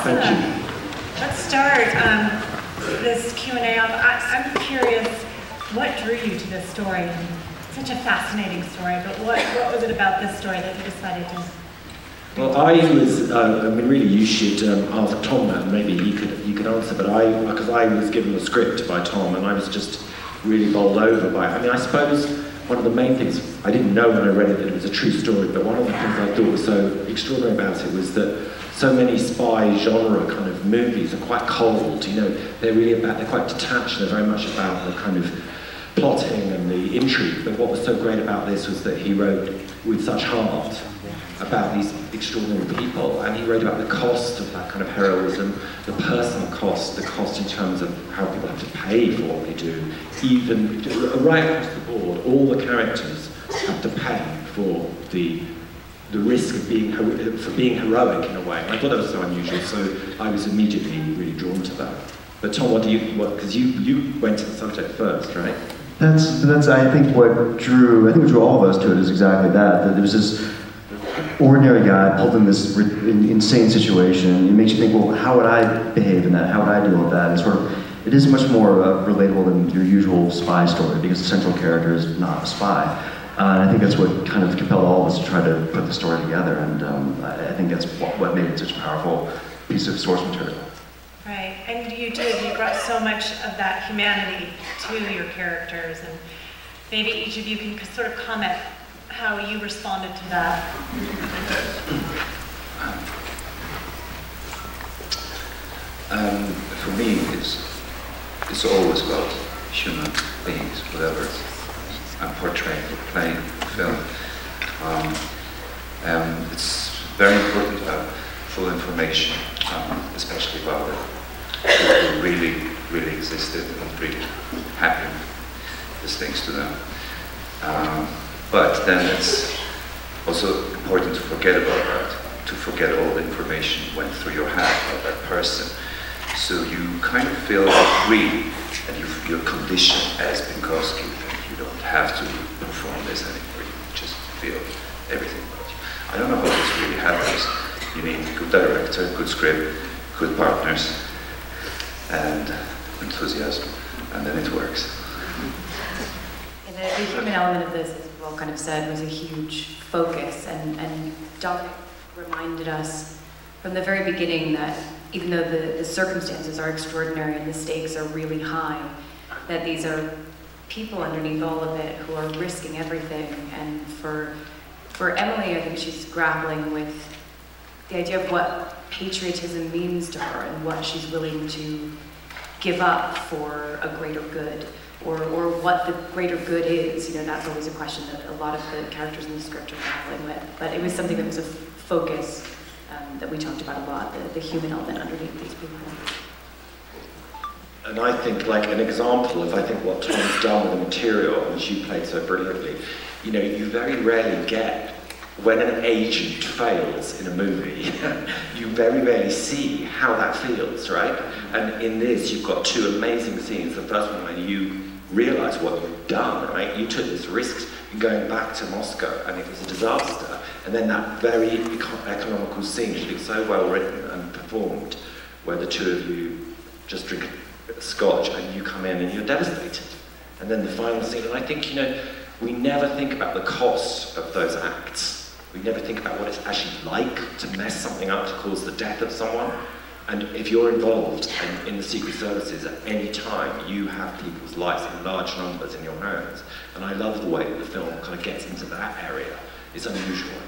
You. let's start um, this Q&A off. I, I'm curious, what drew you to this story? Such a fascinating story, but what, what was it about this story that you decided to? Well, I was, uh, I mean, really, you should um, ask Tom that, maybe he could, he could answer, but I, because I was given the script by Tom, and I was just really bowled over by it. I mean, I suppose one of the main things, I didn't know when I read it that it was a true story, but one of the things I thought was so extraordinary about it was that so many spy genre kind of movies are quite cold, you know, they're really about, they're quite detached, they're very much about the kind of plotting and the intrigue, but what was so great about this was that he wrote with such heart about these extraordinary people, and he wrote about the cost of that kind of heroism, the personal cost, the cost in terms of how people have to pay for what they do, even right across the board, all the characters have to pay for the the risk of being for being heroic in a way. And I thought that was so unusual, so I was immediately really drawn to that. But Tom, what do you what? Because you you went to the subject first, right? That's, that's, I think what drew, I think what drew all of us to it is exactly that, that there was this ordinary guy pulled in this insane situation. It makes you think, well, how would I behave in that? How would I deal with that? And sort of, it is much more uh, relatable than your usual spy story because the central character is not a spy. Uh, and I think that's what kind of compelled all of us to try to put the story together. And um, I, I think that's what, what made it such a powerful piece of source material. Right, and you did, you brought so much of that humanity to your characters, and maybe each of you can sort of comment how you responded to that. Um, for me, it's, it's always about human beings, whatever I'm portraying or playing film. Um, um, it's very important to have full information, um, especially about the people who really, really existed and really happened, these things to them. Um, but then it's also important to forget about that, to forget all the information went through your head about that person. So you kind of feel free and you, your condition as Penkovsky, you don't have to perform this anymore, you just feel everything about you. I don't know how this really happens. You need good director, good script, good partners, and enthusiasm, and then it works. And the, the human element of this, as Will kind of said, was a huge focus. And, and Dominic reminded us from the very beginning that even though the, the circumstances are extraordinary and the stakes are really high, that these are people underneath all of it who are risking everything. And for, for Emily, I think she's grappling with the idea of what patriotism means to her and what she's willing to give up for a greater good or, or what the greater good is. You know, that's always a question that a lot of the characters in the script are grappling with. But it was something that was a focus um, that we talked about a lot, the, the human element underneath these people. And I think, like an example of I think what Tom's done with the material, which you played so brilliantly, you know, you very rarely get when an agent fails in a movie, you very rarely see how that feels, right? And in this, you've got two amazing scenes. The first one when you realize what you've done, right? You took this risk going back to Moscow, and it was a disaster. And then that very eco- economical scene, which is so well written and performed, where the two of you just drink scotch and you come in and you're devastated. And then the final scene, and I think, you know, we never think about the cost of those acts. We never think about what it's actually like to mess something up to cause the death of someone. And if you're involved in, in the Secret Services at any time, you have people's lives in large numbers in your hands. And I love the way that the film kind of gets into that area. It's unusual.